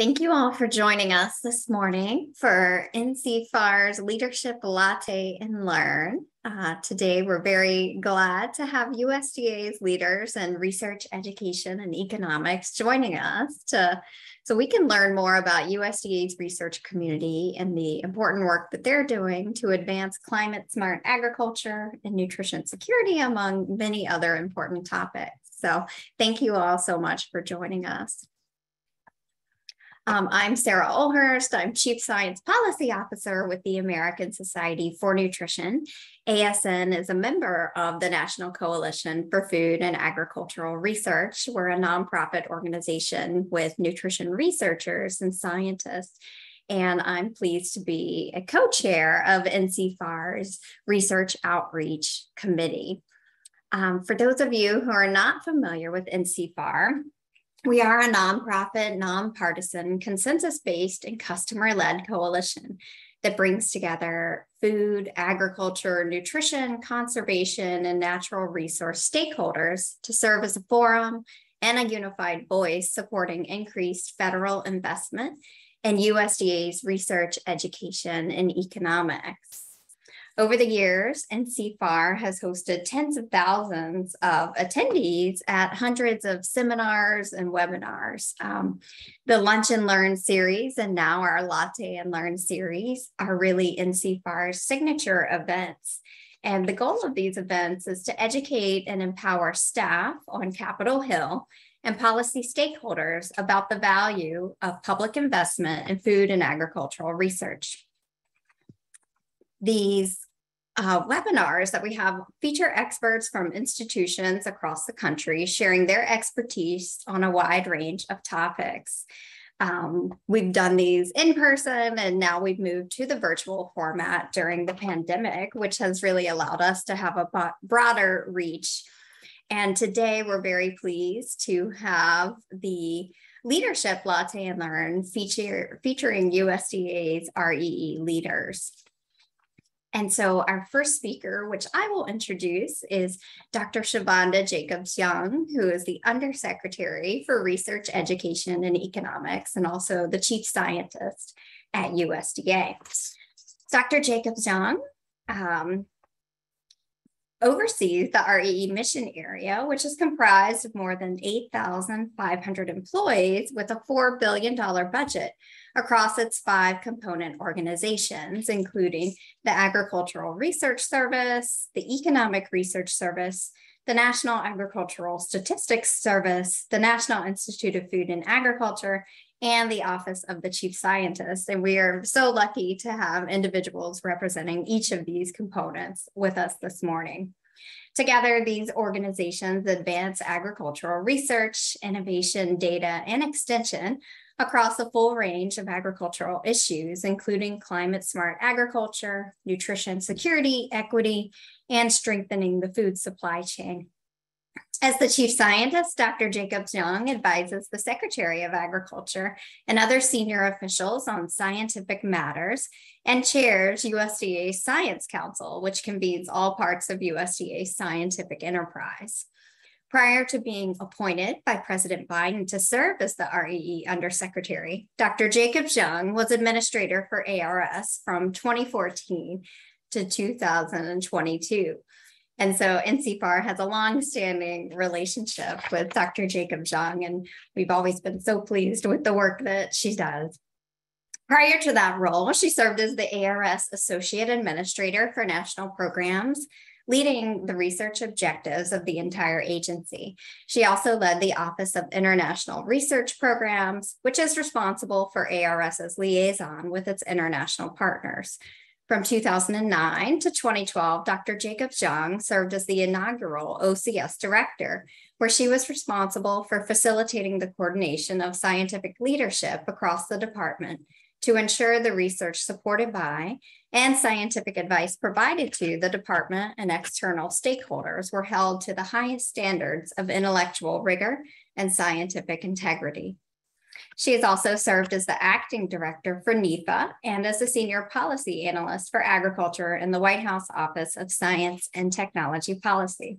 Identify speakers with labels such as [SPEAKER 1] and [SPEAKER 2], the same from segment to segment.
[SPEAKER 1] Thank you all for joining us this morning for NCFAR's Leadership Latte and Learn. Uh, today, we're very glad to have USDA's leaders in research, education, and economics joining us to so we can learn more about USDA's research community and the important work that they're doing to advance climate smart agriculture and nutrition security, among many other important topics. So, thank you all so much for joining us. Um, I'm Sarah Ohlhorst. I'm Chief Science Policy Officer with the American Society for Nutrition. ASN is a member of the National Coalition for Food and Agricultural Research. We're a nonprofit organization with nutrition researchers and scientists. And I'm pleased to be a co chair of NCFAR's Research Outreach Committee. Um, for those of you who are not familiar with NCFAR, we are a nonprofit, nonpartisan, consensus based, and customer led coalition that brings together food, agriculture, nutrition, conservation, and natural resource stakeholders to serve as a forum and a unified voice supporting increased federal investment in USDA's research, education, and economics. Over the years, NCFAR has hosted tens of thousands of attendees at hundreds of seminars and webinars. Um, the Lunch and Learn series and now our Latte and Learn series are really NCFAR's signature events. And the goal of these events is to educate and empower staff on Capitol Hill and policy stakeholders about the value of public investment in food and agricultural research. These uh, webinars that we have feature experts from institutions across the country sharing their expertise on a wide range of topics. Um, we've done these in person and now we've moved to the virtual format during the pandemic, which has really allowed us to have a broader reach. And today we're very pleased to have the Leadership Latte and Learn feature, featuring USDA's REE leaders. And so our first speaker, which I will introduce, is Dr. Chavonda Jacobs Young, who is the Undersecretary for Research, Education, and Economics, and also the Chief Scientist at USDA. Dr. Jacobs Young um, oversees the REE mission area, which is comprised of more than 8,500 employees with a $4 billion budget across its five component organizations, including the Agricultural Research Service, the Economic Research Service, the National Agricultural Statistics Service, the National Institute of Food and Agriculture, and the Office of the Chief Scientist. And we are so lucky to have individuals representing each of these components with us this morning. Together, these organizations advance agricultural research, innovation, data, and extension across a full range of agricultural issues, including climate smart agriculture, nutrition security, equity, and strengthening the food supply chain. As the chief scientist, Dr. Jacobs Young advises the Secretary of Agriculture and other senior officials on scientific matters and chairs USDA Science Council, which convenes all parts of USDA's scientific enterprise. Prior to being appointed by President Biden to serve as the REE Undersecretary, Dr. Jacob Young was administrator for ARS from 2014 to 2022. And so NCFAR has a long-standing relationship with Dr. Jacob Young, and we've always been so pleased with the work that she does. Prior to that role, she served as the ARS Associate Administrator for National Programs leading the research objectives of the entire agency. She also led the Office of International Research Programs, which is responsible for ARS's liaison with its international partners. From 2009 to 2012, Dr. Jacobs Young served as the inaugural OCS director, where she was responsible for facilitating the coordination of scientific leadership across the department to ensure the research supported by and scientific advice provided to the department and external stakeholders were held to the highest standards of intellectual rigor and scientific integrity. She has also served as the acting director for NIFA and as a senior policy analyst for agriculture in the White House Office of Science and Technology Policy.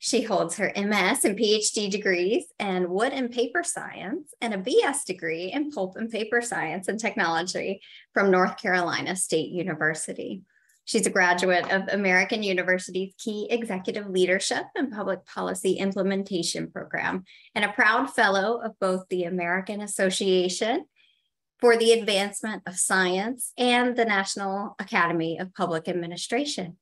[SPEAKER 1] She holds her MS and PhD degrees in wood and paper science and a BS degree in pulp and paper science and technology from North Carolina State University. She's a graduate of American University's Key Executive Leadership and Public Policy Implementation Program and a proud fellow of both the American Association for the Advancement of Science and the National Academy of Public Administration.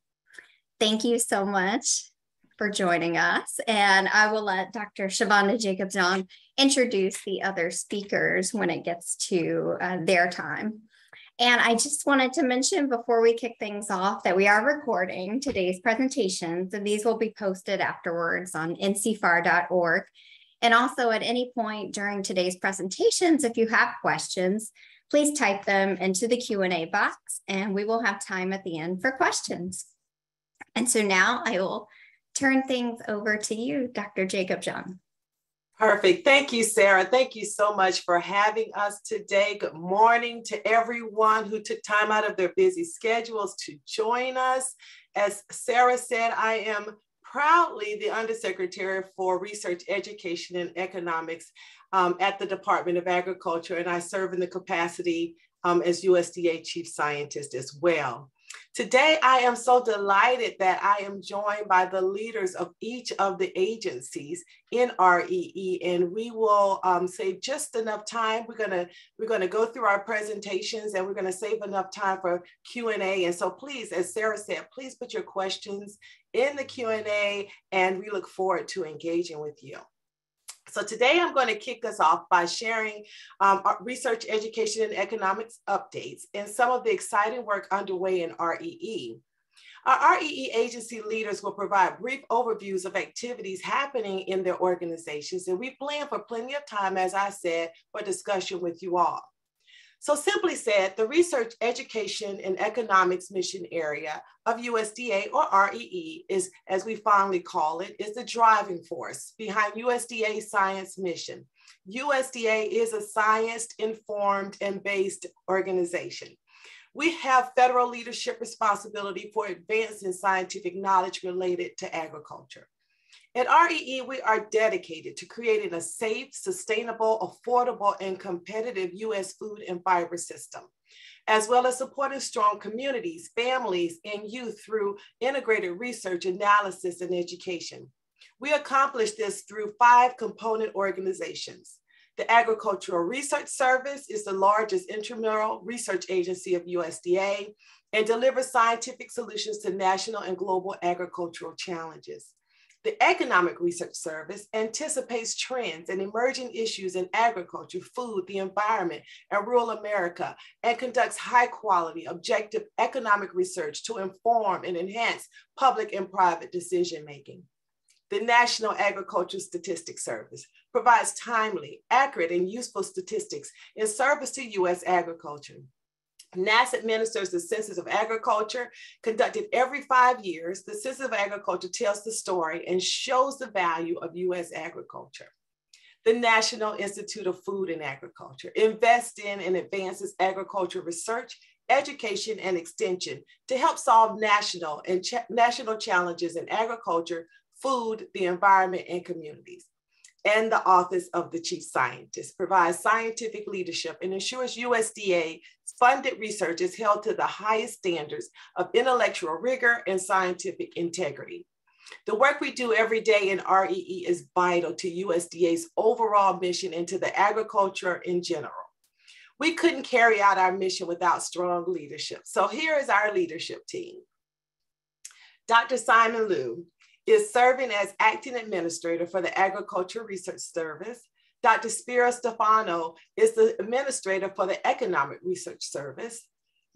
[SPEAKER 1] Thank you so much for joining us. And I will let Dr. Chavonda Jacobs-Young introduce the other speakers when it gets to uh, their time. And I just wanted to mention before we kick things off that we are recording today's presentations, and these will be posted afterwards on ncfar.org. And also at any point during today's presentations, if you have questions, please type them into the Q&A box and we will have time at the end for questions. And so now I will turn things over to you, Dr. Jacobs-Young.
[SPEAKER 2] Perfect. Thank you, Sarah. Thank you so much for having us today. Good morning to everyone who took time out of their busy schedules to join us. As Sarah said, I am proudly the Undersecretary for Research, Education, and Economics um, at the Department of Agriculture, and I serve in the capacity um, as USDA Chief Scientist as well. Today, I am so delighted that I am joined by the leaders of each of the agencies in REE, and we will um, save just enough time. We're gonna we're gonna go through our presentations, and we're gonna save enough time for Q and A. And so, please, as Sarah said, please put your questions in the Q and A, and we look forward to engaging with you. So today I'm going to kick us off by sharing um, research, education, and economics updates and some of the exciting work underway in REE. Our REE agency leaders will provide brief overviews of activities happening in their organizations, and we plan for plenty of time, as I said, for discussion with you all. So simply said, the research, education, and economics mission area of USDA or REE is, as we fondly call it, is the driving force behind USDA science mission. USDA is a science-informed and based organization. We have federal leadership responsibility for advancing scientific knowledge related to agriculture. At REE, we are dedicated to creating a safe, sustainable, affordable, and competitive U.S. food and fiber system, as well as supporting strong communities, families, and youth through integrated research, analysis, and education. We accomplish this through five component organizations. The Agricultural Research Service is the largest intramural research agency of USDA and delivers scientific solutions to national and global agricultural challenges. The Economic Research Service anticipates trends and emerging issues in agriculture, food, the environment, and rural America, and conducts high quality, objective economic research to inform and enhance public and private decision making. The National Agricultural Statistics Service provides timely, accurate, and useful statistics in service to US agriculture. NASS administers the Census of Agriculture, conducted every five years. The Census of Agriculture tells the story and shows the value of US agriculture. The National Institute of Food and Agriculture invests in and advances agriculture research, education, and extension to help solve national and ch national challenges in agriculture, food, the environment, and communities and the Office of the Chief Scientist, provides scientific leadership and ensures USDA funded research is held to the highest standards of intellectual rigor and scientific integrity. The work we do every day in REE is vital to USDA's overall mission and to the agriculture in general. We couldn't carry out our mission without strong leadership. So here is our leadership team. Dr. Simon Liu is serving as acting administrator for the Agriculture Research Service. Dr. Spiro Stefanou is the administrator for the Economic Research Service.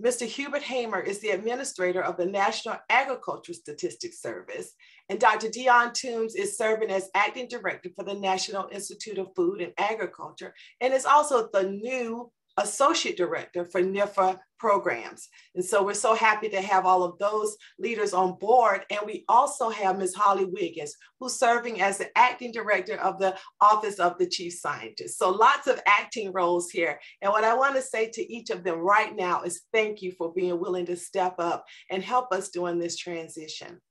[SPEAKER 2] Mr. Hubert Hamer is the administrator of the National Agriculture Statistics Service. And Dr. Dionne Toombs is serving as acting director for the National Institute of Food and Agriculture and is also the new associate director for NIFA programs. And so we're so happy to have all of those leaders on board. And we also have Ms. Holly Wiggins, who's serving as the acting director of the Office of the Chief Scientist. So lots of acting roles here. And what I want to say to each of them right now is thank you for being willing to step up and help us during this transition.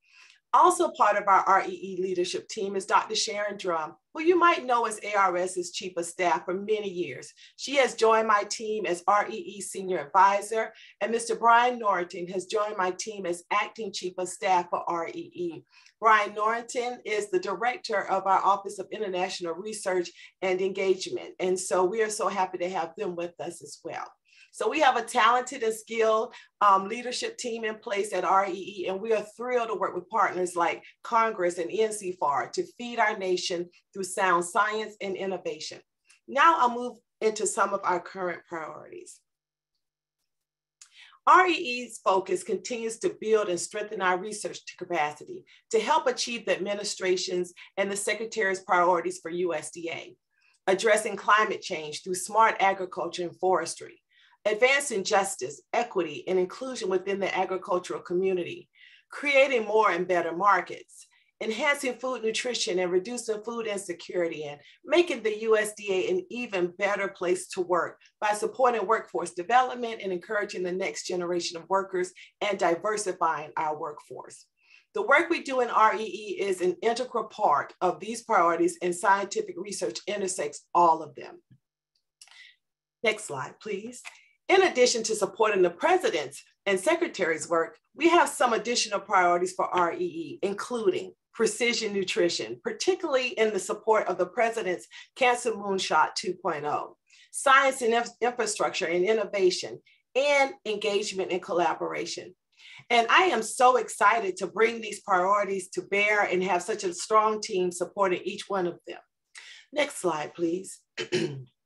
[SPEAKER 2] Also part of our REE leadership team is Dr. Sharon Drumm, who you might know as ARS's Chief of Staff for many years. She has joined my team as REE Senior Advisor, and Mr. Brian Norton has joined my team as Acting Chief of Staff for REE. Brian Norton is the Director of our Office of International Research and Engagement, and so we are so happy to have them with us as well. So we have a talented and skilled um, leadership team in place at REE, and we are thrilled to work with partners like Congress and NCFAR to feed our nation through sound science and innovation. Now I'll move into some of our current priorities. REE's focus continues to build and strengthen our research capacity to help achieve the administration's and the Secretary's priorities for USDA, addressing climate change through smart agriculture and forestry, advancing justice, equity, and inclusion within the agricultural community, creating more and better markets, enhancing food nutrition and reducing food insecurity, and making the USDA an even better place to work by supporting workforce development and encouraging the next generation of workers and diversifying our workforce. The work we do in REE is an integral part of these priorities and scientific research intersects all of them. Next slide, please. In addition to supporting the president's and secretary's work, we have some additional priorities for REE, including precision nutrition, particularly in the support of the president's Cancer Moonshot 2.0, science and infrastructure and innovation, and engagement and collaboration. And I am so excited to bring these priorities to bear and have such a strong team supporting each one of them. Next slide, please.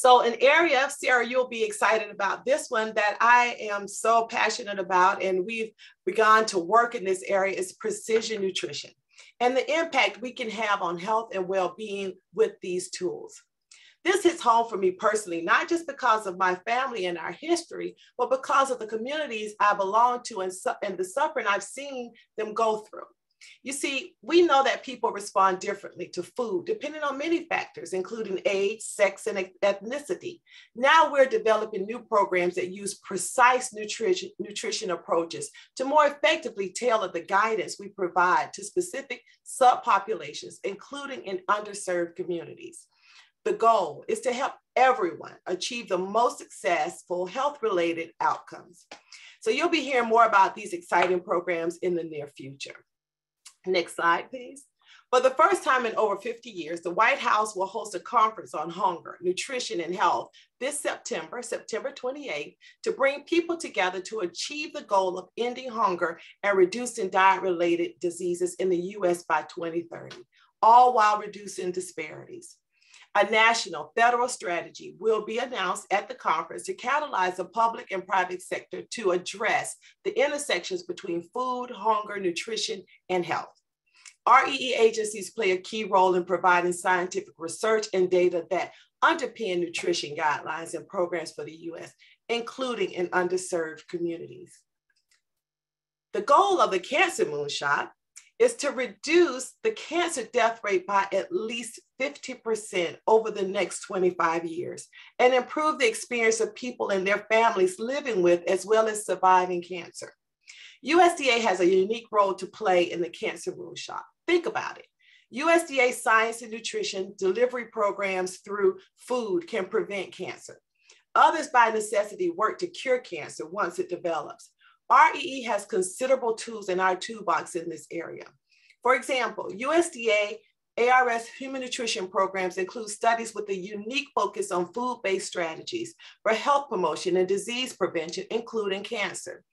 [SPEAKER 2] So an area, Sarah, you'll be excited about this one that I am so passionate about and we've begun to work in this area is precision nutrition and the impact we can have on health and well-being with these tools. This hits home for me personally, not just because of my family and our history, but because of the communities I belong to and, and the suffering I've seen them go through. You see, we know that people respond differently to food depending on many factors, including age, sex, and ethnicity. Now we're developing new programs that use precise nutrition, nutrition approaches to more effectively tailor the guidance we provide to specific subpopulations, including in underserved communities. The goal is to help everyone achieve the most successful health-related outcomes. So you'll be hearing more about these exciting programs in the near future. Next slide, please. For the first time in over 50 years, the White House will host a conference on hunger, nutrition, and health this September, September 28th, to bring people together to achieve the goal of ending hunger and reducing diet-related diseases in the US by 2030, all while reducing disparities. A national federal strategy will be announced at the conference to catalyze the public and private sector to address the intersections between food, hunger, nutrition, and health. REE agencies play a key role in providing scientific research and data that underpin nutrition guidelines and programs for the US, including in underserved communities. The goal of the Cancer Moonshot is to reduce the cancer death rate by at least 50% over the next 25 years and improve the experience of people and their families living with as well as surviving cancer. USDA has a unique role to play in the cancer moonshot. Think about it. USDA science and nutrition delivery programs through food can prevent cancer. Others by necessity work to cure cancer once it develops. REE has considerable tools in our toolbox in this area. For example, USDA ARS human nutrition programs include studies with a unique focus on food-based strategies for health promotion and disease prevention, including cancer.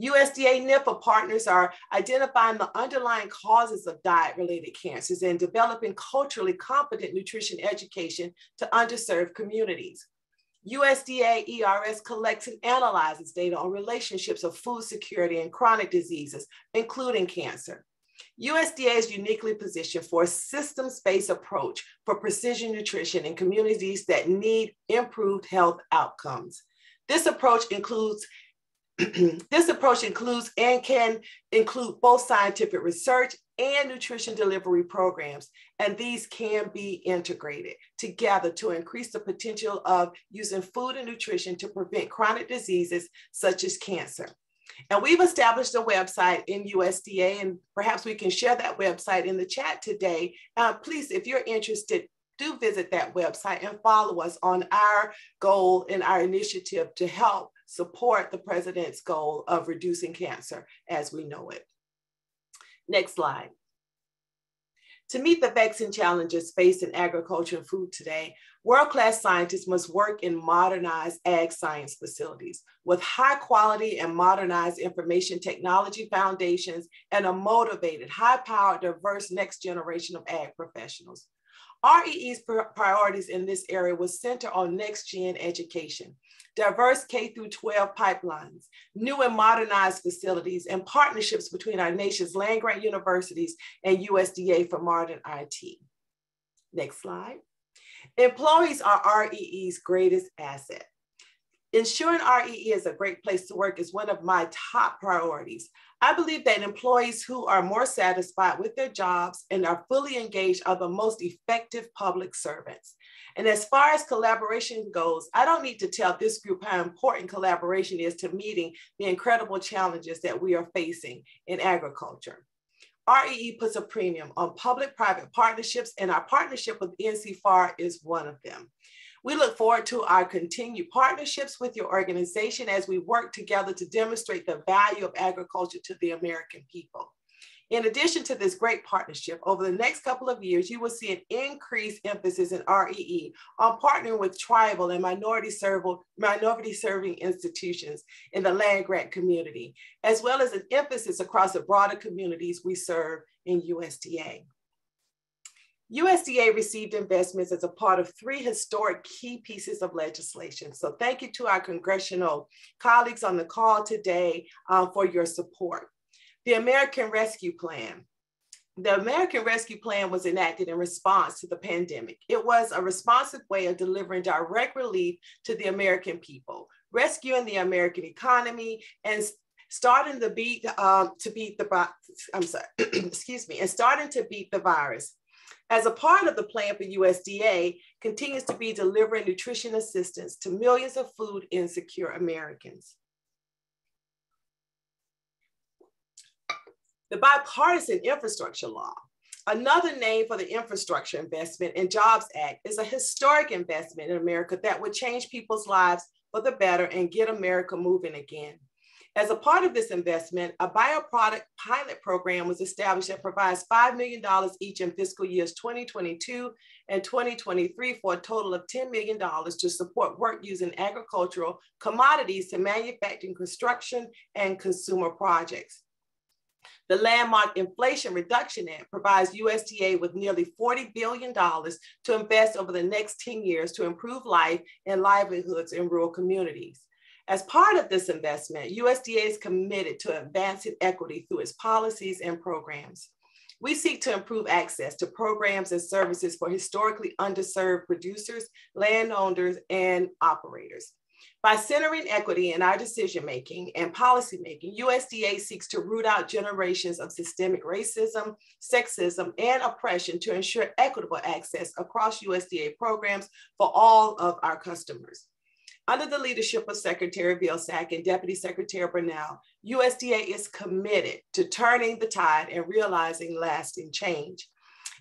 [SPEAKER 2] USDA NIFA partners are identifying the underlying causes of diet-related cancers and developing culturally competent nutrition education to underserved communities. USDA ERS collects and analyzes data on relationships of food security and chronic diseases, including cancer. USDA is uniquely positioned for a systems-based approach for precision nutrition in communities that need improved health outcomes. This approach includes this approach includes and can include both scientific research and nutrition delivery programs, and these can be integrated together to increase the potential of using food and nutrition to prevent chronic diseases such as cancer. And we've established a website in USDA, and perhaps we can share that website in the chat today. Uh, please, if you're interested, do visit that website and follow us on our goal and our initiative to help support the president's goal of reducing cancer as we know it. Next slide. To meet the vexing challenges faced in agriculture and food today, world-class scientists must work in modernized ag science facilities with high quality and modernized information technology foundations and a motivated, high-powered, diverse next generation of ag professionals. REE's priorities in this area was center on next gen education, diverse K through 12 pipelines, new and modernized facilities, and partnerships between our nation's land grant universities and USDA for modern IT. Next slide. Employees are REE's greatest asset. Ensuring REE is a great place to work is one of my top priorities. I believe that employees who are more satisfied with their jobs and are fully engaged are the most effective public servants. And as far as collaboration goes, I don't need to tell this group how important collaboration is to meeting the incredible challenges that we are facing in agriculture. REE puts a premium on public-private partnerships and our partnership with NC FAR is one of them. We look forward to our continued partnerships with your organization as we work together to demonstrate the value of agriculture to the American people. In addition to this great partnership, over the next couple of years, you will see an increased emphasis in REE on partnering with tribal and minority, minority serving institutions in the land grant community, as well as an emphasis across the broader communities we serve in USDA. USDA received investments as a part of three historic key pieces of legislation. So thank you to our congressional colleagues on the call today uh, for your support. The American Rescue Plan. The American Rescue Plan was enacted in response to the pandemic. It was a responsive way of delivering direct relief to the American people, rescuing the American economy and starting to beat um, to beat the I'm sorry, excuse me, and starting to beat the virus as a part of the plan for USDA, continues to be delivering nutrition assistance to millions of food insecure Americans. The bipartisan infrastructure law, another name for the Infrastructure Investment and Jobs Act, is a historic investment in America that would change people's lives for the better and get America moving again. As a part of this investment, a bioproduct pilot program was established that provides $5 million each in fiscal years 2022 and 2023 for a total of $10 million to support work using agricultural commodities to manufacturing, construction, and consumer projects. The landmark Inflation Reduction Act provides USDA with nearly $40 billion to invest over the next 10 years to improve life and livelihoods in rural communities. As part of this investment, USDA is committed to advancing equity through its policies and programs. We seek to improve access to programs and services for historically underserved producers, landowners, and operators. By centering equity in our decision making and policy making, USDA seeks to root out generations of systemic racism, sexism, and oppression to ensure equitable access across USDA programs for all of our customers. Under the leadership of Secretary Vilsack and Deputy Secretary Brownell, USDA is committed to turning the tide and realizing lasting change.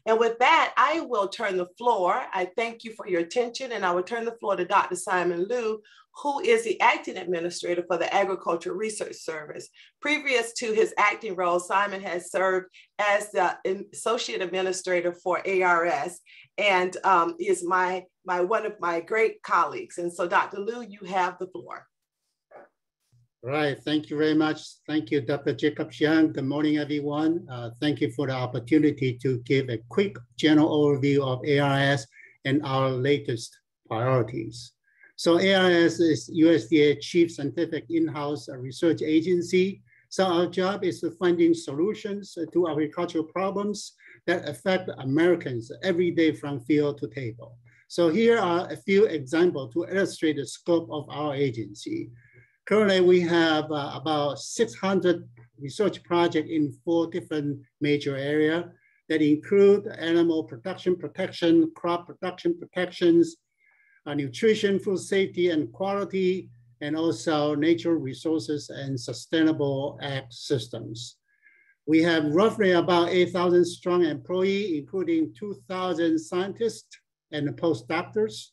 [SPEAKER 2] And with that, I will turn the floor. I thank you for your attention, and I will turn the floor to Dr. Simon Liu, who is the acting administrator for the Agriculture Research Service. Previous to his acting role, Simon has served as the associate administrator for ARS and um, is my, my one of my great colleagues. And so Dr. Liu, you have the floor.
[SPEAKER 3] Right, thank you very much. Thank you, Dr. Jacob Young. Good morning, everyone. Uh, thank you for the opportunity to give a quick general overview of ARS and our latest priorities. So ARS is USDA Chief Scientific In-House Research Agency. So our job is to finding solutions to agricultural problems that affect Americans every day from field to table. So here are a few examples to illustrate the scope of our agency. Currently, we have uh, about 600 research projects in four different major areas that include animal production protection, crop production protections, uh, nutrition, food safety and quality, and also natural resources and sustainable ag systems. We have roughly about 8,000 strong employee, including 2,000 scientists and the postdoctors,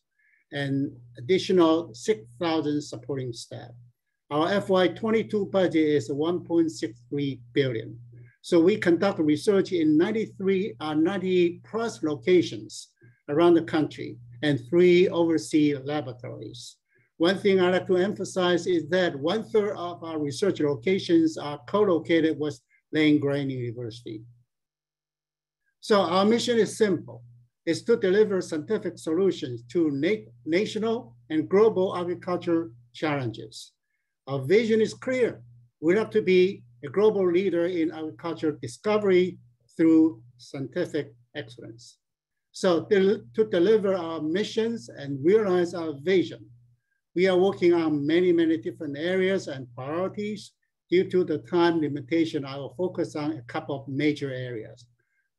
[SPEAKER 3] and additional 6,000 supporting staff. Our FY22 budget is 1.63 billion. So we conduct research in 93, uh, 90 plus locations around the country and three overseas laboratories. One thing I'd like to emphasize is that one third of our research locations are co-located with Land Grant University. So our mission is simple, is to deliver scientific solutions to na national and global agriculture challenges. Our vision is clear. We have to be a global leader in agriculture discovery through scientific excellence. So to deliver our missions and realize our vision, we are working on many, many different areas and priorities. Due to the time limitation, I will focus on a couple of major areas.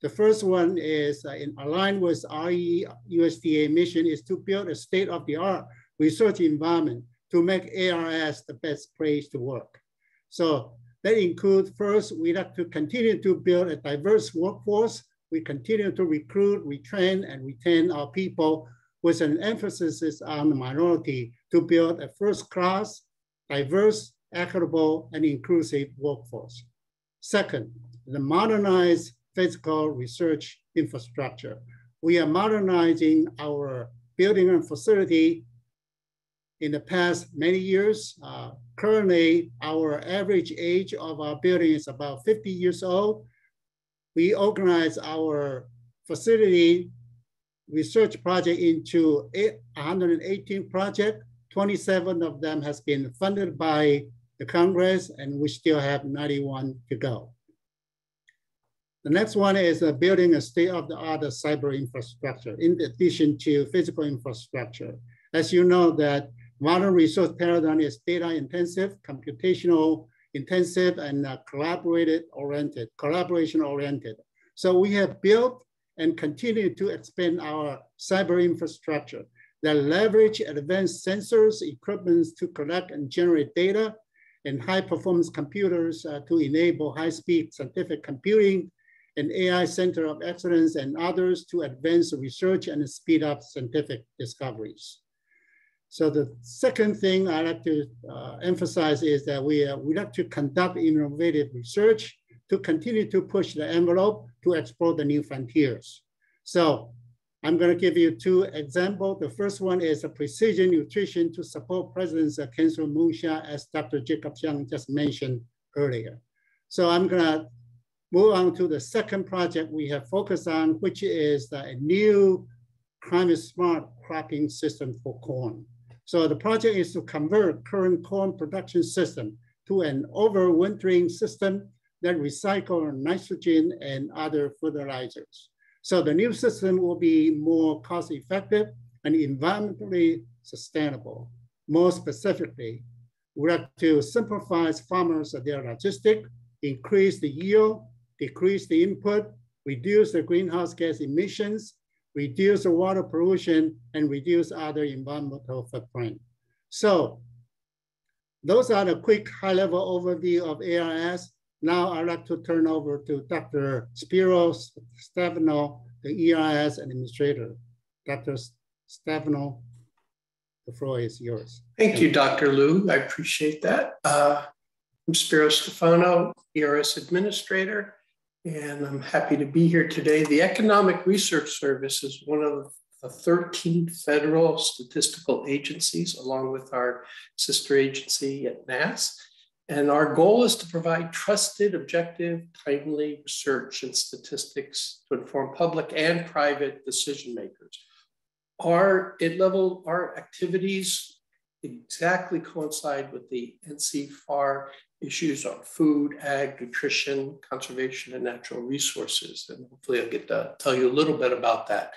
[SPEAKER 3] The first one is uh, in align with RE USDA mission is to build a state-of-the-art research environment to make ARS the best place to work. So that includes first, we have to continue to build a diverse workforce. We continue to recruit, retrain, and retain our people with an emphasis on the minority to build a first-class, diverse, equitable, and inclusive workforce. Second, the modernized physical research infrastructure. We are modernizing our building and facility in the past many years. Uh, currently, our average age of our building is about 50 years old. We organize our facility research project into 118 projects. 27 of them has been funded by the Congress and we still have 91 to go. The next one is uh, building a state-of-the-art cyber infrastructure in addition to physical infrastructure. As you know that Modern resource paradigm is data intensive, computational intensive, and uh, collaborated oriented, collaboration oriented. So we have built and continue to expand our cyber infrastructure that leverage advanced sensors, equipments to collect and generate data, and high performance computers uh, to enable high speed scientific computing, an AI center of excellence and others to advance research and speed up scientific discoveries. So the second thing I like to uh, emphasize is that we, uh, we like to conduct innovative research to continue to push the envelope to explore the new frontiers. So I'm gonna give you two examples. The first one is a precision nutrition to support President's cancer moonshot as Dr. Jacob Young just mentioned earlier. So I'm gonna move on to the second project we have focused on, which is a new climate smart cropping system for corn. So the project is to convert current corn production system to an overwintering system that recycle nitrogen and other fertilizers. So the new system will be more cost effective and environmentally sustainable. More specifically, we have to simplify farmers their logistic, increase the yield, decrease the input, reduce the greenhouse gas emissions, reduce the water pollution, and reduce other environmental footprint. So those are the quick high-level overview of ARS. Now I'd like to turn over to Dr. Spiro Stefanou, the ERS administrator. Dr. Stefanou, the floor is yours.
[SPEAKER 4] Thank you, Dr. Liu. I appreciate that. Uh, I'm Spiro Stefanou, ERS administrator and I'm happy to be here today. The Economic Research Service is one of the 13 federal statistical agencies, along with our sister agency at NASS. And our goal is to provide trusted, objective, timely research and statistics to inform public and private decision makers. Our at level, our activities exactly coincide with the NC FAR issues on food, ag, nutrition, conservation, and natural resources. And hopefully I'll get to tell you a little bit about that.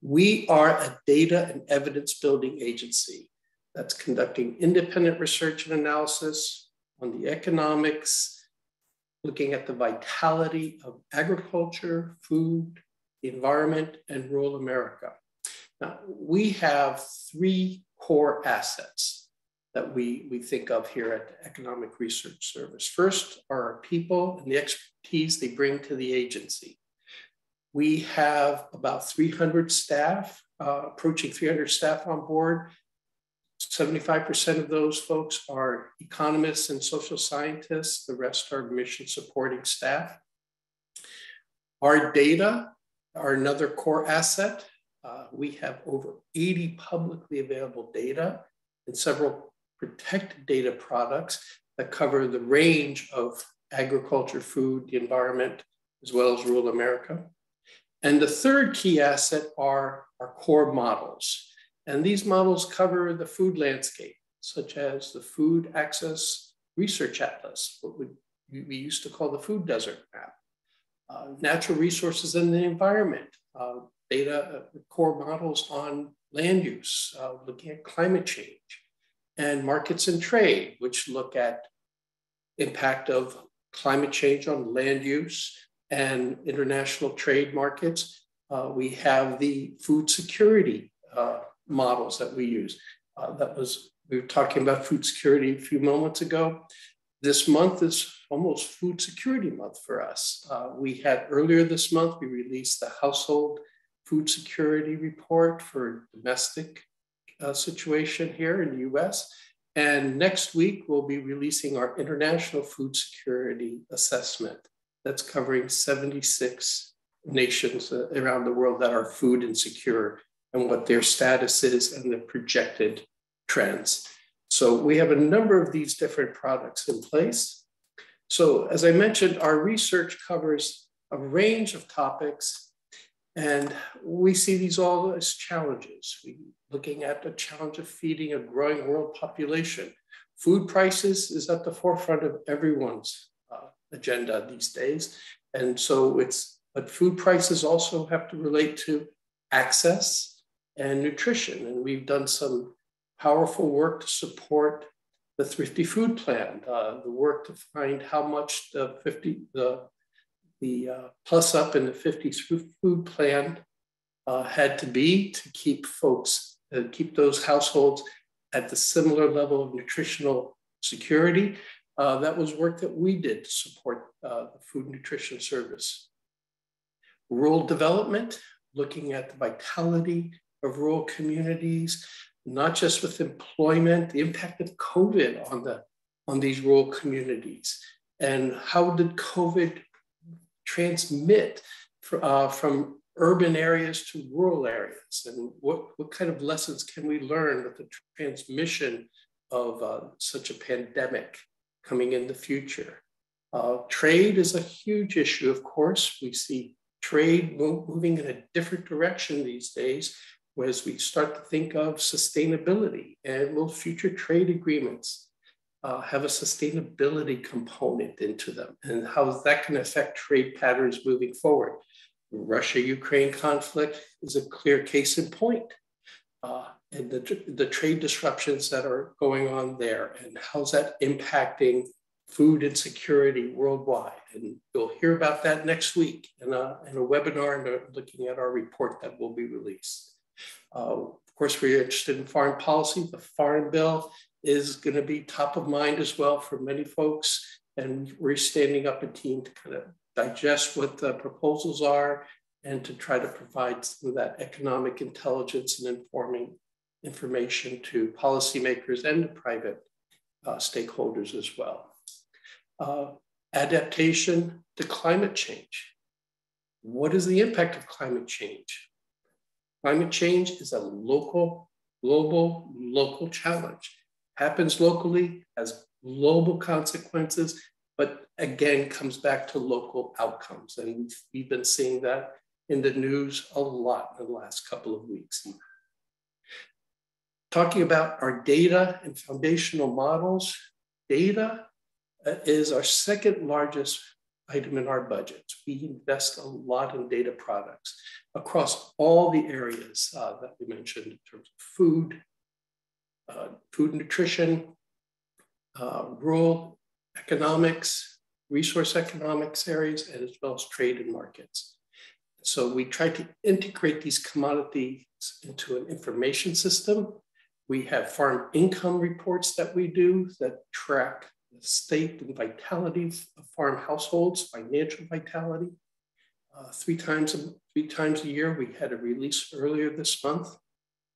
[SPEAKER 4] We are a data and evidence building agency that's conducting independent research and analysis on the economics, looking at the vitality of agriculture, food, the environment, and rural America. Now, we have three core assets that we, we think of here at Economic Research Service. First are our people and the expertise they bring to the agency. We have about 300 staff, uh, approaching 300 staff on board. 75% of those folks are economists and social scientists. The rest are mission supporting staff. Our data are another core asset. Uh, we have over 80 publicly available data and several protected data products that cover the range of agriculture, food, the environment, as well as rural America. And the third key asset are our core models. And these models cover the food landscape, such as the Food Access Research Atlas, what we used to call the food desert map, uh, natural resources and the environment, uh, data, uh, core models on land use, uh, looking at climate change, and markets and trade, which look at impact of climate change on land use and international trade markets. Uh, we have the food security uh, models that we use. Uh, that was, we were talking about food security a few moments ago. This month is almost food security month for us. Uh, we had earlier this month, we released the household food security report for domestic uh, situation here in the US. And next week, we'll be releasing our International Food Security Assessment that's covering 76 nations uh, around the world that are food insecure and what their status is and the projected trends. So we have a number of these different products in place. So as I mentioned, our research covers a range of topics and we see these all as challenges. We looking at the challenge of feeding a growing world population. Food prices is at the forefront of everyone's uh, agenda these days. And so it's, but food prices also have to relate to access and nutrition. And we've done some powerful work to support the Thrifty Food Plan, uh, the work to find how much the 50, the the uh, plus up in the 50s food plan uh, had to be to keep folks, uh, keep those households at the similar level of nutritional security. Uh, that was work that we did to support uh, the food nutrition service. Rural development, looking at the vitality of rural communities, not just with employment, the impact of COVID on, the, on these rural communities, and how did COVID transmit uh, from urban areas to rural areas? And what, what kind of lessons can we learn with the transmission of uh, such a pandemic coming in the future? Uh, trade is a huge issue, of course. We see trade moving in a different direction these days as we start to think of sustainability and will future trade agreements uh, have a sustainability component into them and how that can affect trade patterns moving forward. Russia Ukraine conflict is a clear case in point. Uh, and the, the trade disruptions that are going on there, and how's that impacting food insecurity worldwide. And you'll hear about that next week in a, in a webinar and looking at our report that will be released. Uh, of course, we're interested in foreign policy. The Farm Bill is going to be top of mind as well for many folks. And we're standing up a team to kind of digest what the proposals are and to try to provide some of that economic intelligence and informing information to policymakers and to private uh, stakeholders as well. Uh, adaptation to climate change. What is the impact of climate change? Climate change is a local, global, local challenge happens locally, has global consequences, but again comes back to local outcomes. And we've been seeing that in the news a lot in the last couple of weeks. Talking about our data and foundational models, data uh, is our second largest item in our budget. We invest a lot in data products across all the areas uh, that we mentioned in terms of food, uh, food nutrition, uh, rural economics, resource economics areas, as well as trade and markets. So we try to integrate these commodities into an information system We have farm income reports that we do that track the state and vitality of farm households, financial vitality. Uh, three times a, three times a year, we had a release earlier this month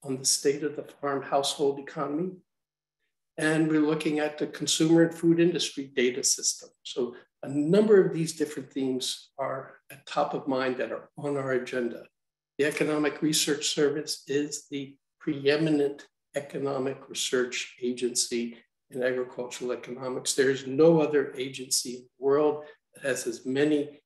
[SPEAKER 4] on the state of the farm household economy. And we're looking at the consumer and food industry data system. So a number of these different themes are at top of mind that are on our agenda. The Economic Research Service is the preeminent economic research agency in agricultural economics. There is no other agency in the world that has as many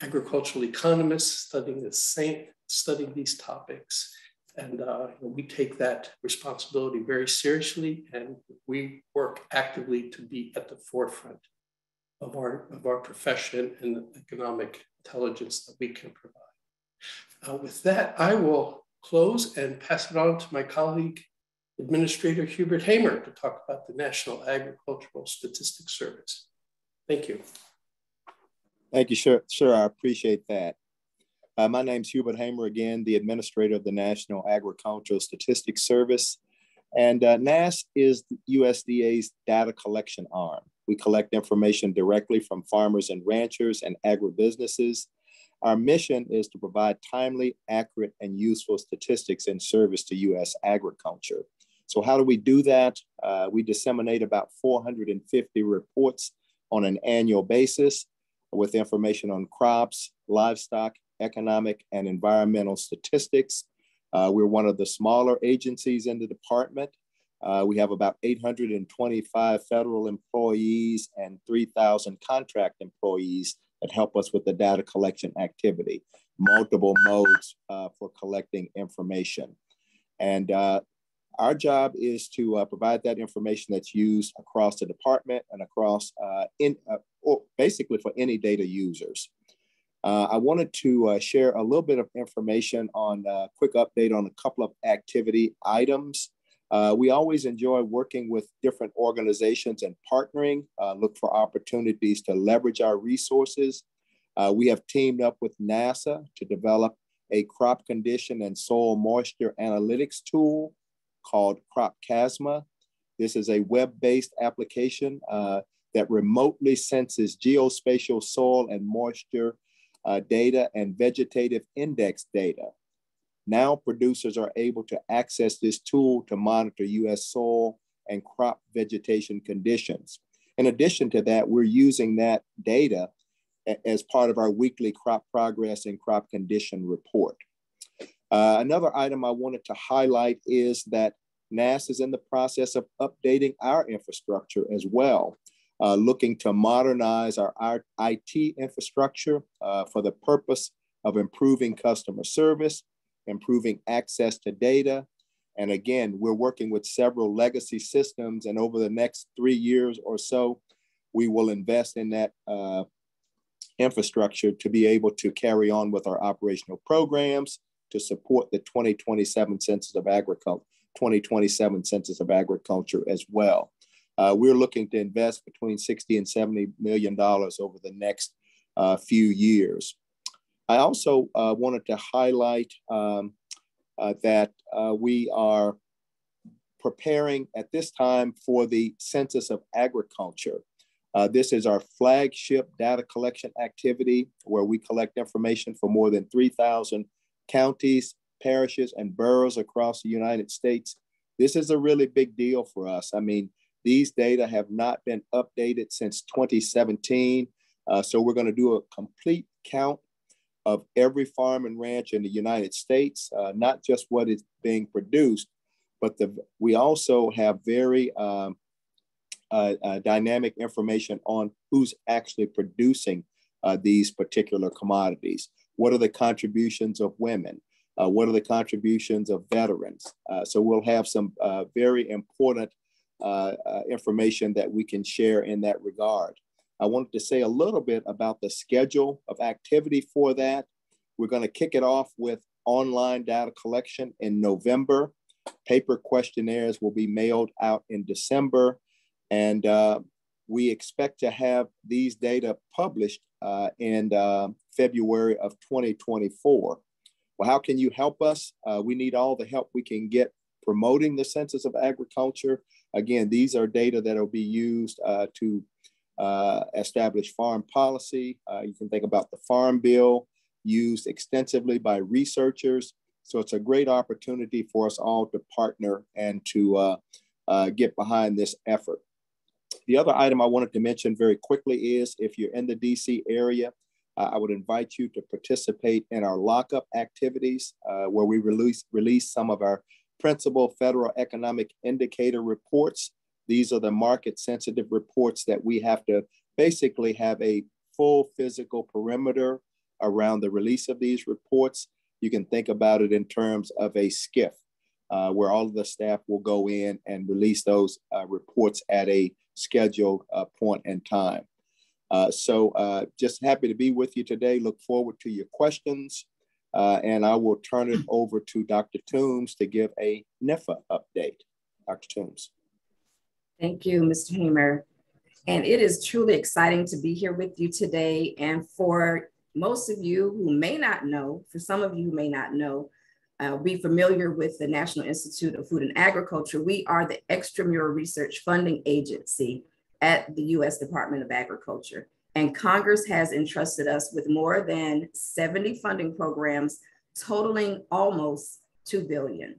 [SPEAKER 4] agricultural economists studying the same, studying these topics. And uh, we take that responsibility very seriously, and we work actively to be at the forefront of our, of our profession and the economic intelligence that we can provide. Uh, with that, I will close and pass it on to my colleague, Administrator Hubert Hamer, to talk about the National Agricultural Statistics Service. Thank you.
[SPEAKER 5] Thank you, sure, sure, I appreciate that. Uh, my name is Hubert Hamer again, the administrator of the National Agricultural Statistics Service. And uh, is USDA's data collection arm. We collect information directly from farmers and ranchers and agribusinesses. Our mission is to provide timely, accurate, and useful statistics in service to US agriculture. So how do we do that? Uh, we disseminate about 450 reports on an annual basis with information on crops, livestock, economic, and environmental statistics. Uh, we're one of the smaller agencies in the department. Uh, we have about 825 federal employees and 3,000 contract employees that help us with the data collection activity, multiple modes uh, for collecting information. And uh, our job is to uh, provide that information that's used across the department and across, uh, in, basically for any data users. I wanted to share a little bit of information on a quick update on a couple of activity items uh, we always enjoy working with different organizations and partnering, uh, look for opportunities to leverage our resources. Uh, we have teamed up with NASA to develop a crop condition and soil moisture analytics tool called Crop-CASMA. This is a web-based application uh, that remotely senses geospatial soil and moisture uh, data and vegetative index data. Now producers are able to access this tool to monitor US soil and crop vegetation conditions. In addition to that, we're using that data as part of our weekly crop progress and crop condition report. Uh, another item I wanted to highlight is that NASS is in the process of updating our infrastructure as well, uh, looking to modernize our, IT infrastructure uh, for the purpose of improving customer service improving access to data. And again, we're working with several legacy systems, and over the next three years or so, we will invest in that uh, infrastructure to be able to carry on with our operational programs to support the 2027 Census of Agriculture, 2027 Census of Agriculture as well. Uh, we're looking to invest between 60 and 70 million dollars over the next uh, few years. I also uh, wanted to highlight um, uh, that uh, we are preparing at this time for the Census of Agriculture. Uh, this is our flagship data collection activity where we collect information for more than 3,000 counties, parishes, and boroughs across the United States. This is a really big deal for us. I mean, these data have not been updated since 2017. Uh, so we're going to do a complete count of every farm and ranch in the United States, uh, not just what is being produced, but the, we also have very um, uh, uh, dynamic information on who's actually producing uh, these particular commodities. What are the contributions of women? Uh, what are the contributions of veterans? So we'll have some very important information that we can share in that regard. I wanted to say a little bit about the schedule of activity for that. We're going to kick it off with online data collection in November. Paper questionnaires will be mailed out in December. And uh, we expect to have these data published uh, in uh, February of 2024. Well, how can you help us? Uh, we need all the help we can get promoting the census of agriculture. Again, these are data that will be used uh, to uh, establish farm policy. Uh, you can think about the Farm Bill used extensively by researchers. So it's a great opportunity for us all to partner and to get behind this effort. The other item I wanted to mention very quickly is if you're in the DC area, uh, I would invite you to participate in our lockup activities uh, where we release, release some of our principal federal economic indicator reports. These are the market sensitive reports that we have to basically have a full physical perimeter around the release of these reports. You can think about it in terms of a SCIF, uh, where all of the staff will go in and release those uh, reports at a scheduled uh, point in time. Uh, so uh, just happy to be with you today. Look forward to your questions. Uh, and I will turn it over to Dr. Toombs to give a NIFA update. Dr. Toombs.
[SPEAKER 6] Thank you, Mr. Hamer. And it is truly exciting to be here with you today. And for most of you who may not know, for some of you who may not know, uh, be familiar with the National Institute of Food and Agriculture. We are the extramural research funding agency at the US Department of Agriculture. And Congress has entrusted us with more than 70 funding programs totaling almost 2 billion.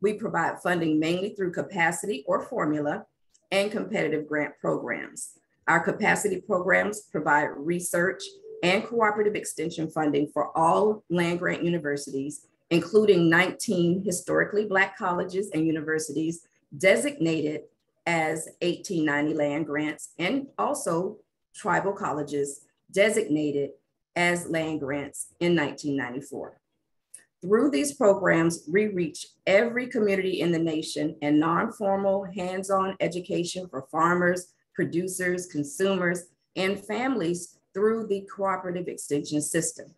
[SPEAKER 6] We provide funding mainly through capacity or formula and competitive grant programs. Our capacity programs provide research and cooperative extension funding for all land grant universities including 19 historically Black colleges and universities designated as 1890 land grants, and also tribal colleges designated as land grants in 1994. Through these programs, we reach every community in the nation and non-formal hands-on education for farmers, producers, consumers, and families through the cooperative extension system.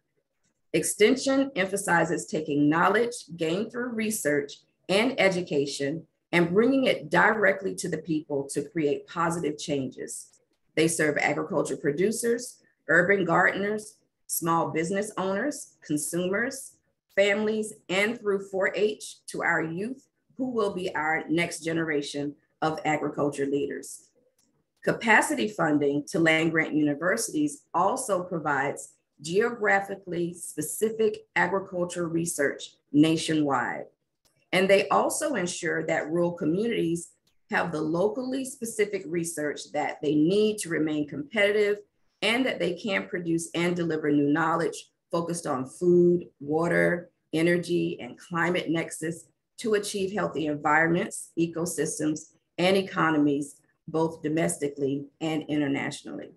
[SPEAKER 6] Extension emphasizes taking knowledge gained through research and education and bringing it directly to the people to create positive changes. They serve agriculture producers, urban gardeners, small business owners, consumers, families, and through 4-H to our youth who will be our next generation of agriculture leaders. Capacity funding to land grant universities also provides geographically specific agriculture research nationwide. And they also ensure that rural communities have the locally specific research that they need to remain competitive and that they can produce and deliver new knowledge focused on food, water, energy, and climate nexus to achieve healthy environments, ecosystems, and economies, both domestically and internationally.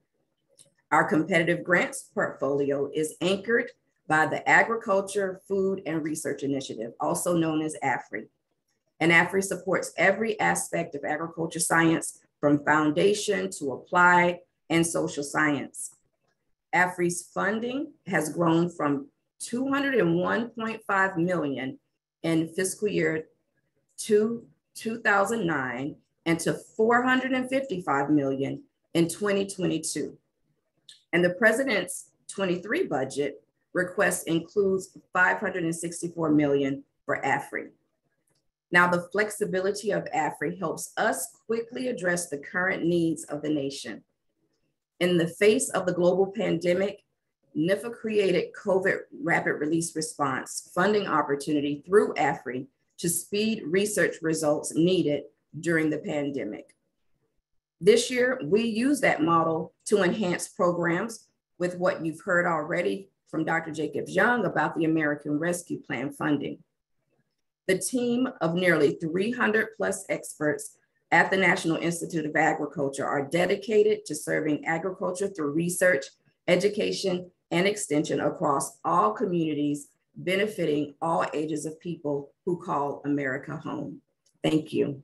[SPEAKER 6] Our competitive grants portfolio is anchored by the Agriculture, Food, and Research Initiative, also known as AFRI. And AFRI supports every aspect of agriculture science from foundation to applied and social science. AFRI's funding has grown from 201.5 million in fiscal year two, 2009 and to 455 million in 2022. And the president's 23 budget request includes 564 million for AFRI. Now the flexibility of AFRI helps us quickly address the current needs of the nation. In the face of the global pandemic, NIFA created COVID rapid release response funding opportunity through AFRI to speed research results needed during the pandemic. This year, we use that model to enhance programs with what you've heard already from Dr. Jacobs Young about the American Rescue Plan funding. The team of nearly 300 plus experts at the National Institute of Agriculture are dedicated to serving agriculture through research, education, and extension across all communities, benefiting all ages of people who call America home. Thank you.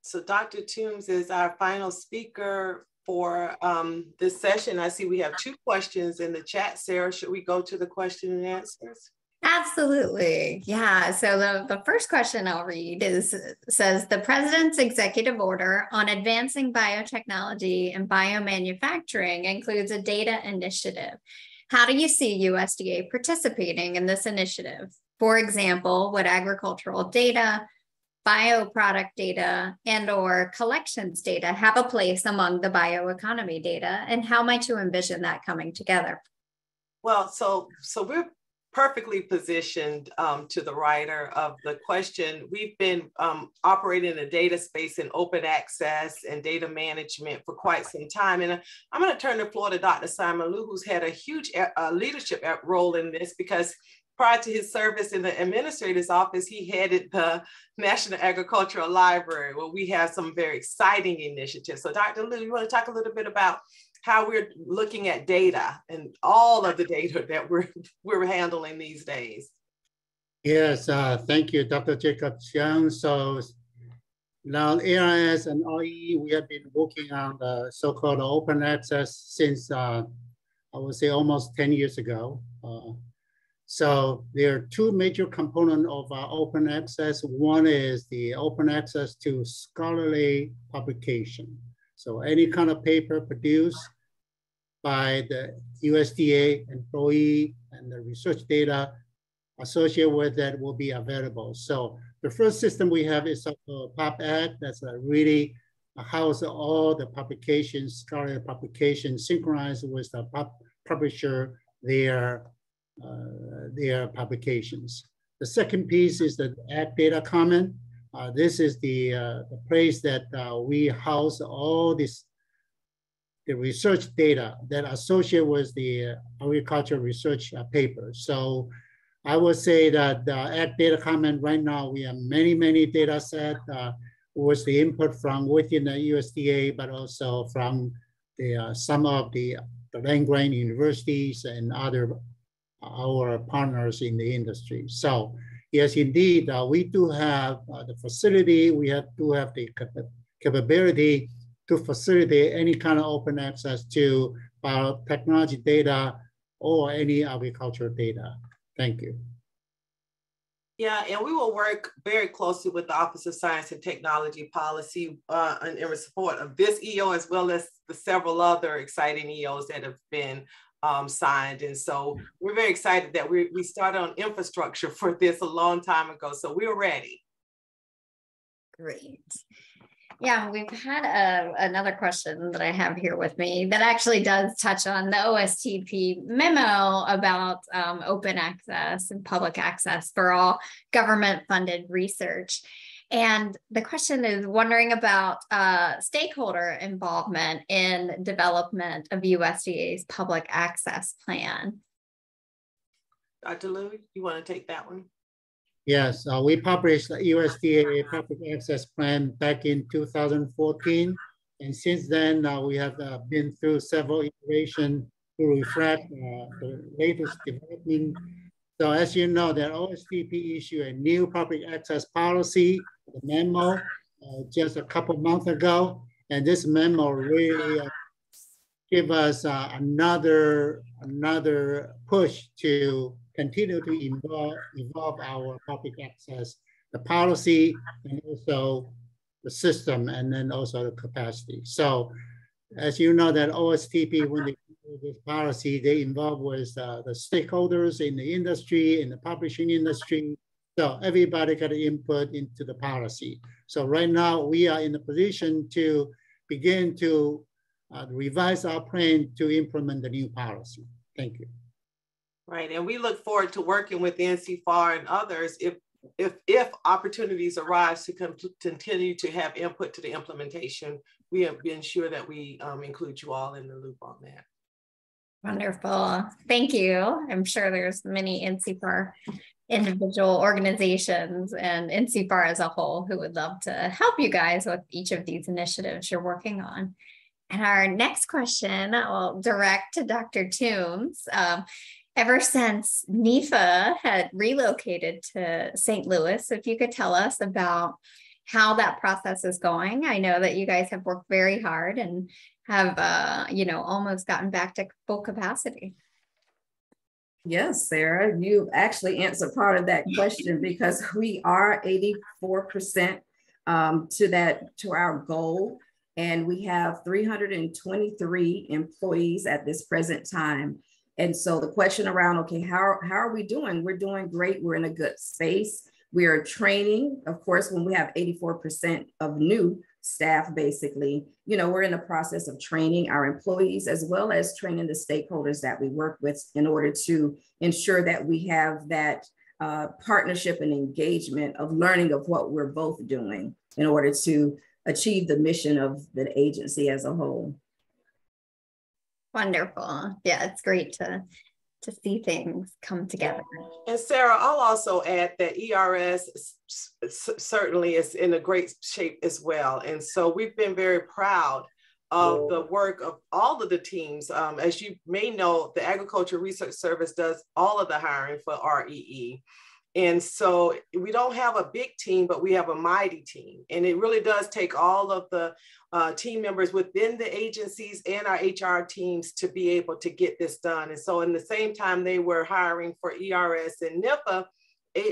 [SPEAKER 2] So Dr. Toombs is our final speaker for um, this session. I see we have two questions in the chat. Sarah, should we go to the question and answers?
[SPEAKER 1] Absolutely. Yeah. So the, the first question I'll read is says the president's executive order on advancing biotechnology and biomanufacturing includes a data initiative. How do you see USDA participating in this initiative? For example, would agricultural data, bioproduct data, and or collections data have a place among the bioeconomy data? And how might you envision that coming together?
[SPEAKER 2] Well, so so we're perfectly positioned um, to the writer of the question. We've been um, operating in a data space in open access and data management for quite some time. And I'm going to turn the floor to Dr. Simon Liu, who's had a huge uh, leadership role in this because prior to his service in the administrator's office, he headed the National Agricultural Library, where we have some very exciting initiatives. So Dr. Liu, you want to talk a little bit about how we're looking at data and all of the data that we're we're handling these days.
[SPEAKER 3] Yes, uh, thank you, Dr. Jacobs-Young. So now ARS and OE, we have been working on the so-called open access since uh, I would say almost 10 years ago. Uh, so there are two major components of our open access. One is the open access to scholarly publication. So any kind of paper produced by the USDA employee and the research data associated with that will be available. So the first system we have is a PubAg that's a really house all the publications, scholarly publications synchronized with the pub publisher, their, uh, their publications. The second piece is the Ag Data Common. Uh, this is the, uh, the place that uh, we house all these the research data that associate with the agricultural research uh, paper. So I would say that Ag Data Common right now, we have many, many data set uh, with the input from within the USDA, but also from the, uh, some of the, the land grant universities and other our partners in the industry. So yes, indeed, uh, we do have uh, the facility, we have to have the capability to facilitate any kind of open access to biotechnology data or any agricultural data. Thank you.
[SPEAKER 2] Yeah, and we will work very closely with the Office of Science and Technology Policy uh, in, in support of this EO as well as the several other exciting EOs that have been um, signed. And so we're very excited that we, we started on infrastructure for this a long time ago. So we're ready.
[SPEAKER 1] Great. Yeah, we've had a, another question that I have here with me that actually does touch on the OSTP memo about um, open access and public access for all government funded research. And the question is wondering about uh, stakeholder involvement in development of USDA's public access plan.
[SPEAKER 2] Dr. Liu, you want to take that one?
[SPEAKER 3] Yes, uh, we published the USDA Public Access Plan back in 2014. And since then, uh, we have uh, been through several iterations to reflect uh, the latest development. So as you know, the OSTP issued a new public access policy, the memo, uh, just a couple months ago. And this memo really uh, give us another, another push to continue to involve, evolve our public access, the policy, and also the system, and then also the capacity. So as you know that OSTP, when they do this policy, they involve with uh, the stakeholders in the industry, in the publishing industry. So everybody got input into the policy. So right now we are in the position to begin to uh, revise our plan to implement the new policy. Thank you.
[SPEAKER 2] Right, and we look forward to working with NCFAR and others if if if opportunities arise to, come to continue to have input to the implementation, we have been sure that we um, include you all in the loop on that.
[SPEAKER 1] Wonderful, thank you. I'm sure there's many NCFAR individual organizations and NCFAR as a whole who would love to help you guys with each of these initiatives you're working on. And our next question I'll direct to Dr. Toombs. Um, ever since NIFA had relocated to St. Louis. If you could tell us about how that process is going. I know that you guys have worked very hard and have, uh, you know, almost gotten back to full capacity.
[SPEAKER 6] Yes, Sarah, you actually answered part of that question because we are 84% um, to that, to our goal. And we have 323 employees at this present time. And so the question around, okay, how, how are we doing? We're doing great. We're in a good space. We are training, of course, when we have 84% of new staff, basically, you know, we're in the process of training our employees as well as training the stakeholders that we work with in order to ensure that we have that uh, partnership and engagement of learning of what we're both doing in order to achieve the mission of the agency as a whole.
[SPEAKER 1] Wonderful. Yeah, it's great to to see things come together.
[SPEAKER 2] And Sarah, I'll also add that ERS certainly is in a great shape as well. And so we've been very proud of the work of all of the teams. Um, as you may know, the Agriculture Research Service does all of the hiring for REE. And so we don't have a big team, but we have a mighty team. And it really does take all of the uh, team members within the agencies and our HR teams to be able to get this done. And so in the same time they were hiring for ERS and NIFA,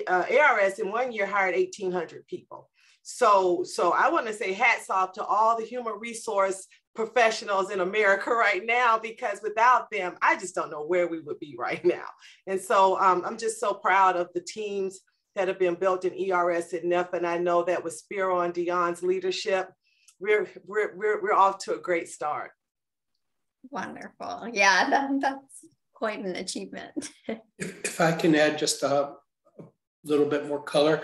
[SPEAKER 2] uh, ARS in one year hired 1,800 people. So, so I want to say hats off to all the human resource professionals in America right now because without them, I just don't know where we would be right now. And so um, I'm just so proud of the teams that have been built in ERS and NIF. And I know that with Spiro and Dionne's leadership, we're, we're, we're, we're off to a great start.
[SPEAKER 1] Wonderful. Yeah, that, that's quite an achievement.
[SPEAKER 4] if, if I can add just a, a little bit more color,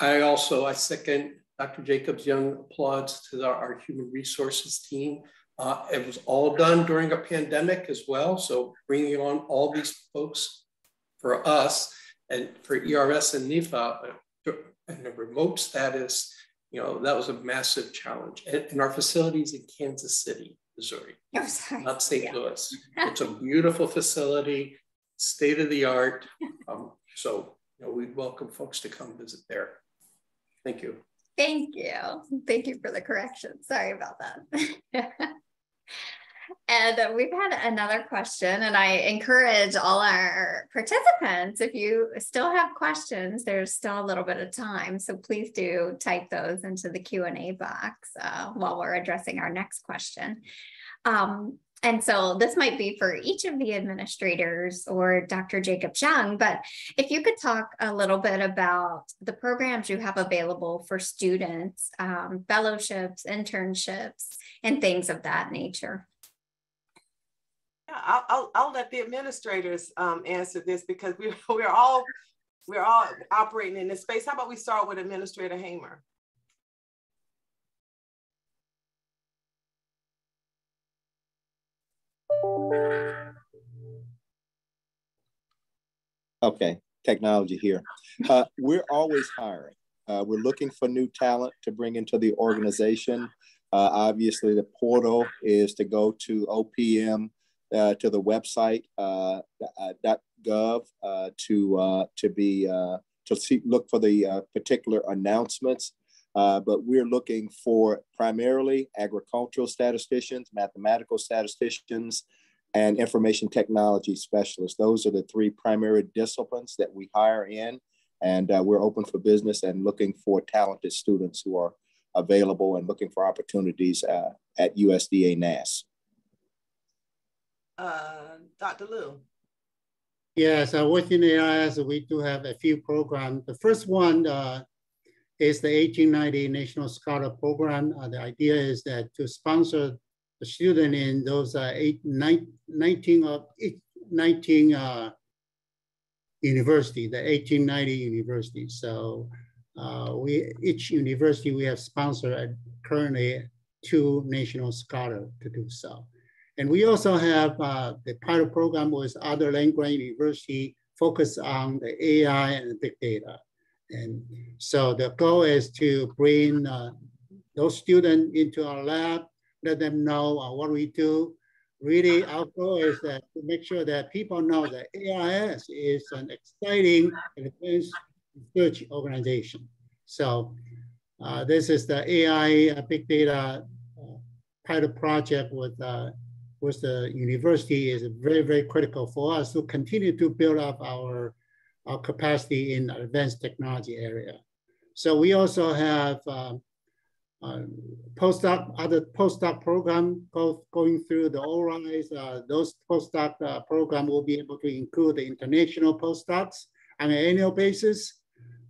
[SPEAKER 4] I also, I second Dr. Jacobs Young applauds to our, our human resources team. Uh, it was all done during a pandemic as well. So bringing on all these folks for us and for ERS and NIFA and the remote status, you know, that was a massive challenge. And, and our facilities in Kansas City, Missouri,
[SPEAKER 1] oh,
[SPEAKER 4] not St. Yeah. Louis. It's a beautiful facility, state of the art. Um, so, you know, we welcome folks to come visit there. Thank you.
[SPEAKER 1] Thank you. Thank you for the correction. Sorry about that. and we've had another question, and I encourage all our participants if you still have questions, there's still a little bit of time. So please do type those into the Q&A box uh, while we're addressing our next question. Um, and so this might be for each of the administrators or Dr. Jacob Young, but if you could talk a little bit about the programs you have available for students, um, fellowships, internships, and things of that nature.
[SPEAKER 2] Yeah, I'll, I'll, I'll let the administrators um, answer this because we, we're all we're all operating in this space. How about we start with Administrator Hamer?
[SPEAKER 5] Okay, technology here. Uh, we're always hiring. Uh, we're looking for new talent to bring into the organization. Uh, obviously, the portal is to go to OPM, uh, to the website uh, uh, .gov to to be to see, look for the particular announcements. But we're looking for primarily agricultural statisticians, mathematical statisticians, and information technology specialists. Those are the three primary disciplines that we hire in. And uh, we're open for business and looking for talented students who are available and looking for opportunities uh, at USDA NASS.
[SPEAKER 2] Uh, Dr. Liu.
[SPEAKER 3] Yes, uh, within ARS, we do have a few programs. The first one uh, is the 1890 National Scholar Program. Uh, the idea is that to sponsor a student in those uh, eight, nine, 19 of 19 uh, university, the 1890 university. So uh, we each university we have sponsored currently two national scholar to do so. And we also have uh, the pilot program with other land grant university focused on the AI and the big data. And so the goal is to bring uh, those students into our lab let them know uh, what we do. Really, our goal is that to make sure that people know that ARS is an exciting advanced research organization. So uh, this is the AI uh, big data uh, pilot project with uh, with the university is very, very critical for us to continue to build up our, our capacity in advanced technology area. So we also have um, uh, postdoc, other postdoc program both going through the ORISE. Uh, those postdoc uh, program will be able to include the international postdocs on an annual basis.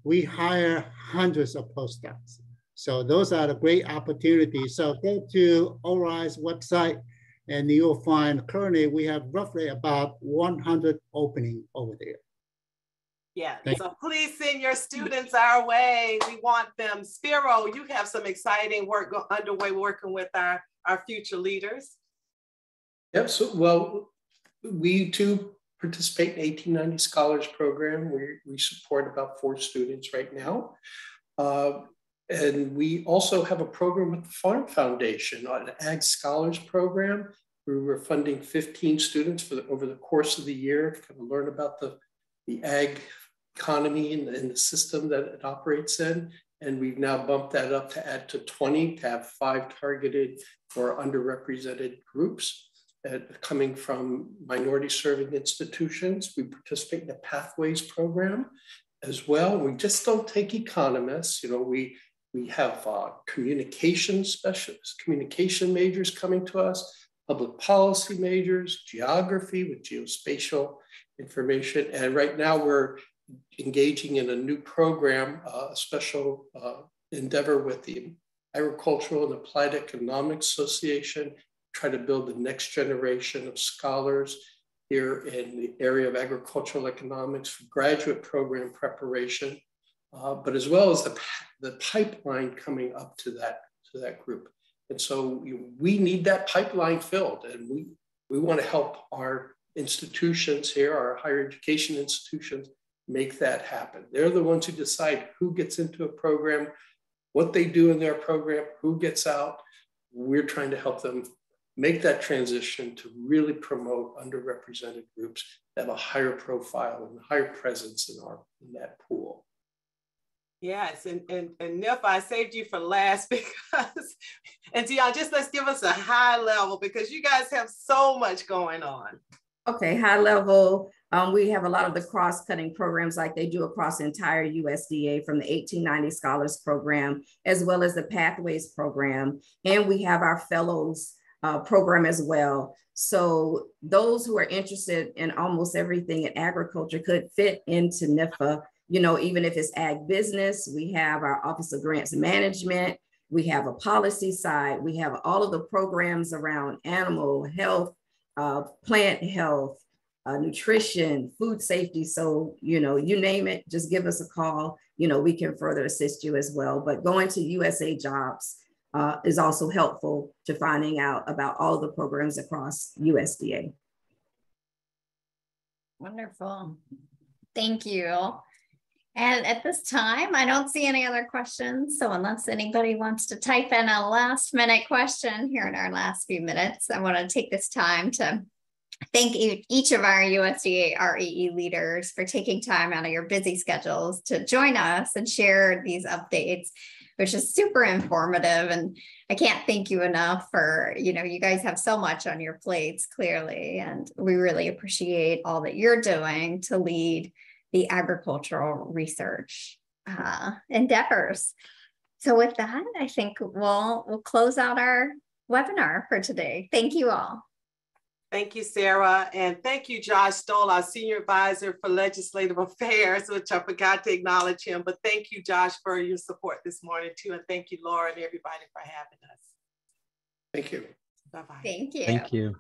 [SPEAKER 3] We hire hundreds of postdocs. So those are the great opportunities. So go to ORISE website and you'll find currently we have roughly about 100 opening over there.
[SPEAKER 2] Yeah, Thank so please send your students our way. We want them. Spiro, you have some exciting work underway working with our, our future leaders.
[SPEAKER 4] Yep, so well, we too participate in 1890 Scholars Program. We, we support about four students right now. Uh, and we also have a program with the Farm Foundation, an Ag Scholars Program. We were funding 15 students for the, over the course of the year to kind of learn about the, the ag economy and, and the system that it operates in. And we've now bumped that up to add to 20 to have five targeted or underrepresented groups coming from minority serving institutions. We participate in the Pathways program as well. We just don't take economists. You know, we we have uh, communication specialists, communication majors coming to us, public policy majors, geography with geospatial information. And right now we're engaging in a new program, uh, a special uh, endeavor with the Agricultural and Applied Economics Association, try to build the next generation of scholars here in the area of agricultural economics for graduate program preparation, uh, but as well as the, the pipeline coming up to that, to that group. And so we need that pipeline filled and we, we want to help our institutions here, our higher education institutions, make that happen. They're the ones who decide who gets into a program, what they do in their program, who gets out. We're trying to help them make that transition to really promote underrepresented groups that have a higher profile and higher presence in our in that pool.
[SPEAKER 2] Yes, and and and I saved you for last because, and Dionne, just let's give us a high level because you guys have so much going on.
[SPEAKER 6] Okay, high level. Um, we have a lot of the cross-cutting programs like they do across the entire USDA from the 1890 Scholars Program, as well as the Pathways Program. And we have our Fellows uh, program as well. So those who are interested in almost everything in agriculture could fit into NIFA, you know, even if it's ag business, we have our Office of Grants Management, we have a policy side, we have all of the programs around animal health, uh, plant health, uh, nutrition, food safety. So, you know, you name it, just give us a call. You know, we can further assist you as well. But going to USA Jobs uh, is also helpful to finding out about all the programs across USDA.
[SPEAKER 1] Wonderful. Thank you. And at this time, I don't see any other questions. So unless anybody wants to type in a last minute question here in our last few minutes, I want to take this time to thank each of our USDA REE leaders for taking time out of your busy schedules to join us and share these updates, which is super informative. And I can't thank you enough for, you know, you guys have so much on your plates clearly, and we really appreciate all that you're doing to lead the agricultural research uh, endeavors. So with that, I think we'll we'll close out our webinar for today. Thank you all.
[SPEAKER 2] Thank you, Sarah. And thank you, Josh Stoll, our Senior Advisor for Legislative Affairs, which I forgot to acknowledge him. But thank you, Josh, for your support this morning, too. And thank you, Laura, and everybody for having us.
[SPEAKER 4] Thank you.
[SPEAKER 2] Bye-bye.
[SPEAKER 1] Thank you.
[SPEAKER 7] Thank you.